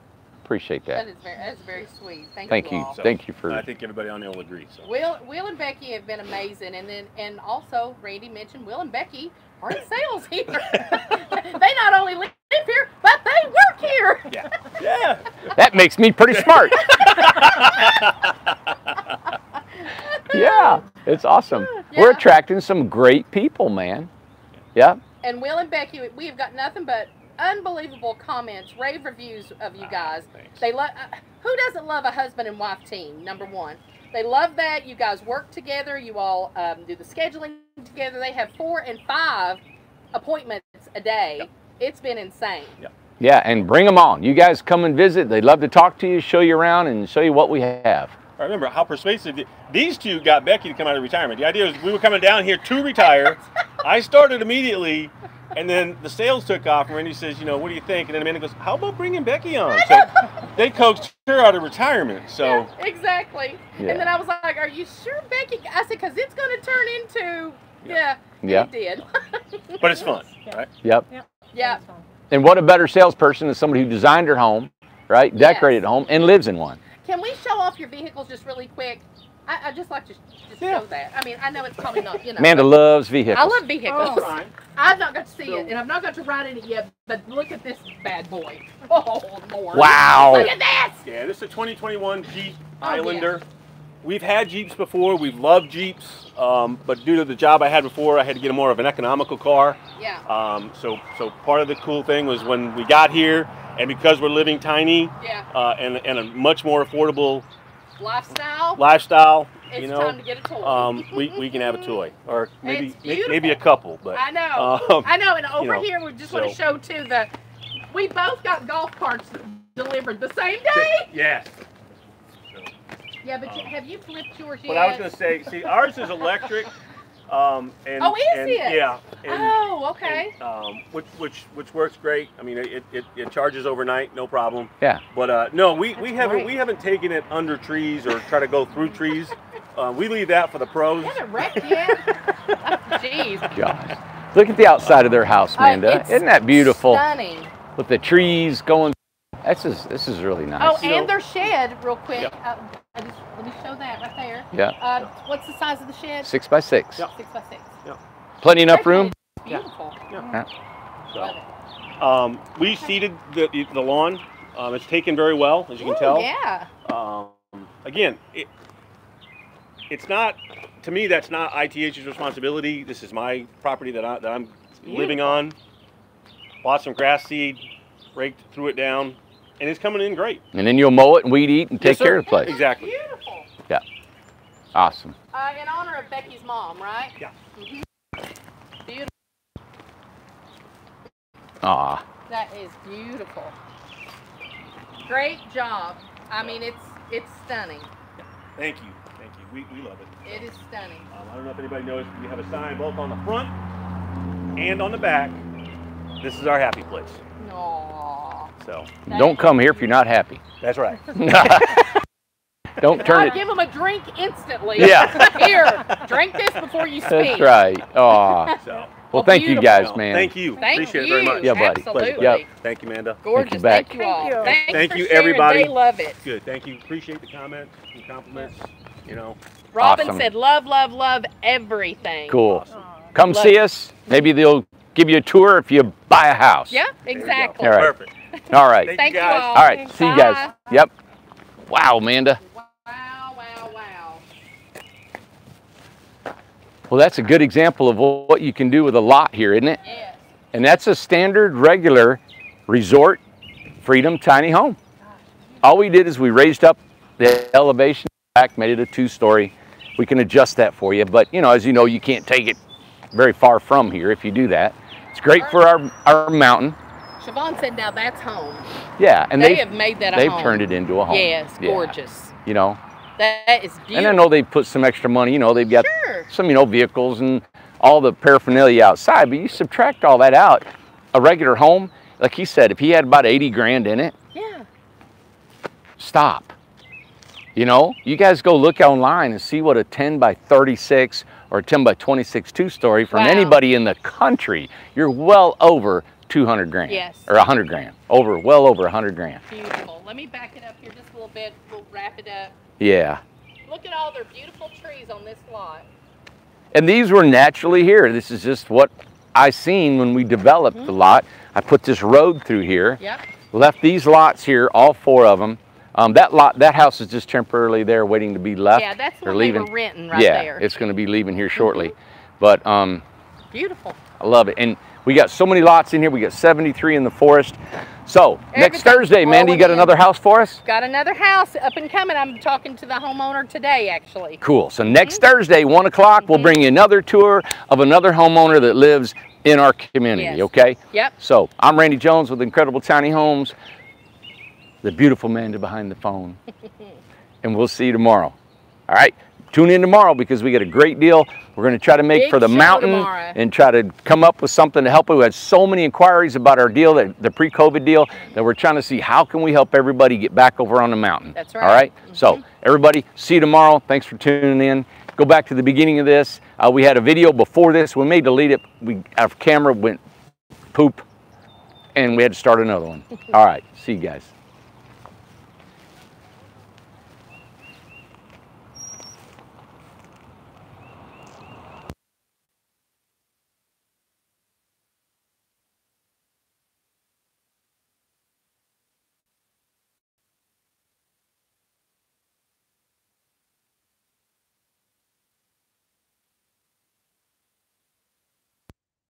Appreciate that that. is very that's very sweet. Thank, Thank you. you. So, Thank you for. I think everybody on there will agree. So Will Will and Becky have been amazing, and then and also Randy mentioned Will and Becky are in sales here. *laughs* they not only live here, but they work here. yeah, yeah. *laughs* That makes me pretty smart. *laughs* yeah, it's awesome. We're attracting some great people, man. Yeah. And Will and Becky, we have got nothing but unbelievable comments, rave reviews of you guys. Thanks. They love. Uh, who doesn't love a husband and wife team? Number one, they love that you guys work together. You all um, do the scheduling together. They have four and five appointments a day. It's been insane. Yeah, and bring them on. You guys come and visit. They'd love to talk to you, show you around, and show you what we have. I remember how persuasive the- these two got Becky to come out of retirement. The idea was we were coming down here to retire. *laughs* I started immediately, and then the sales took off. And Randy says, "You know, what do you think?" And then Amanda goes, "How about bringing Becky on?" So *laughs* they coaxed her out of retirement. So Yeah, exactly. Yeah. And then I was like, "Are you sure, Becky?" I said, "Cause it's going to turn into." Yeah. Yeah. It did. *laughs* but it's fun, right? Yep. yeah. And what a better salesperson than somebody who designed her home, right? Yes. Decorated a home and lives in one. Can we show off your vehicles just really quick? I, I just like to just Yeah. show that. I mean, I know it's probably not, you know. Amanda loves vehicles. I love vehicles. *laughs* I've not got to see it, and I've not got to ride in it yet. But look at this bad boy. *laughs* Oh Lord! Wow. Look at this. Yeah, this is a 2021 Jeep Oh, Highlander. We've had Jeeps before. We've loved Jeeps, um, but due to the job I had before, I had to get a more of an economical car. Yeah. Um, so, so part of the cool thing was when we got here, and because we're living tiny Yeah. uh, and, and a much more affordable Lifestyle. lifestyle, it's you know, time to get a toy. um, we, we can have a toy *laughs* or maybe maybe a couple. But I know. um, I know. And over know, here, we just want to show too that We both got golf carts delivered the same day. yes. Yeah, but you, have you flipped yours yet? What I was going to say, see, ours is electric. Um, and, Oh, is and, it? Yeah. And, oh, okay. and, um, which which which works great. I mean, it, it, it charges overnight, no problem. Yeah. But uh, no, we, we haven't great. we haven't taken it under trees or try to go through trees. Uh, we leave that for the pros. You haven't wrecked yet. *laughs* Jeez. Gosh. Look at the outside of their house, Oh, Amanda. it's Isn't that beautiful? Stunning. With the trees going. This is this is really nice. Oh, You know- and their shed, real quick. Yep. Uh, I just, let me show that right there. Yeah. Uh, what's the size of the shed? Six by six. Yep. Six by six. Plenty enough room. Beautiful. Yeah. Yeah. So, Love it. um, we seeded the the lawn Um, it's taken very well, as you can Ooh, tell. Yeah. Um, again, it, it's not to me. That's not ITH's responsibility. This is my property that, I, that I'm living on. Bought some grass seed, raked, threw it down, and it's coming in great. And then you'll mow it and weed eat and take Yes, care of the place. Exactly. Beautiful. Yeah. Awesome. Uh, in honor of Becky's mom, right? Yeah. Mhm. Beautiful. Aw. That is beautiful. Great job. I mean, it's it's stunning. Thank you. Thank you. We, we love it. It is stunning. Um, I don't know if anybody knows, we have a sign both on the front and on the back. This is our happy place. Aww. So Don't come here if you're not happy. that's right. *laughs* Don't turn I'd it. give them a drink instantly. Yeah. *laughs* Here, drink this before you speak. That's right. Oh. *laughs* So Well, thank you guys, man. thank you. Thank Appreciate you. it very much. Yeah, buddy. Absolutely. Yep. Thank you, Amanda. Gorgeous. back. Thank you all. Thank you. Thank you, sharing. everybody. They love it. Good. Thank you. Appreciate the comments and compliments. You know. Robin Awesome. said, "Love, love, love everything." Cool. Aw. Come Love see it. us. Maybe they'll give you a tour if you buy a house. Yeah, There you go. exactly. All right. Perfect. All right. Thank Thank you you guys. all. All right. See you guys. Yep. Wow, Amanda. Wow, wow, wow. Well, that's a good example of what you can do with a lot here, isn't it? Yes. And that's a standard, regular resort freedom tiny home. All we did is we raised up the elevation back, made it a two-story. We can adjust that for you, but you know, as you know, you can't take it very far from here if you do that. It's great for our, our mountain. Siobhan said, "Now that's home." Yeah, and they they have made that a they've home. turned it into a home. Yes, Yeah, gorgeous. You know, That is beautiful. and I know they've put some extra money. You know, they've got Sure. some, you know, vehicles and all the paraphernalia outside, but you subtract all that out, a regular home, like he said, if he had about 80 grand in it, Yeah. stop. You know, you guys go look online and see what a 10 by 36 or a 10 by 26 two story from Wow. anybody in the country, you're well over 200 grand. Yes. Or 100 grand. Over, well over 100 grand. Beautiful. Let me back it up here just a little bit. We'll wrap it up. Yeah. Look at all their beautiful trees on this lot. And these were naturally here. This is just what I seen when we developed the lot. I put this road through here. Yep. left these lots here, all four of them. Um, that lot, that house is just temporarily there, waiting to be left. Yeah, that's They're they leaving. were renting right yeah, there. Mm-hmm. it's going to be leaving here shortly. But um, Beautiful. I love it, and we got so many lots in here. We got 73 in the forest. So next Thursday, Mandy, you got in. another house for us? Got another house up and coming. I'm talking to the homeowner today, actually. Cool. So next Mm-hmm. Thursday, one o'clock, we'll bring you another tour of another homeowner that lives in our community. Yes. Okay. Yep. So I'm Randy Jones with Incredible Tiny Homes, the beautiful Amanda behind the phone, *laughs* and we'll see you tomorrow. All right. Tune in tomorrow because we got a great deal. We're going to try to make Big for the mountain tomorrow. and try to come up with something to help. We had so many inquiries about our deal, that, the pre-COVID deal, that we're trying to see how can we help everybody get back over on the mountain. That's right. All right. Mm-hmm. So everybody, see you tomorrow. Thanks for tuning in. Go back to the beginning of this. Uh, we had a video before this. We may delete it. We our camera went poop, and we had to start another one. *laughs* All right. See you guys.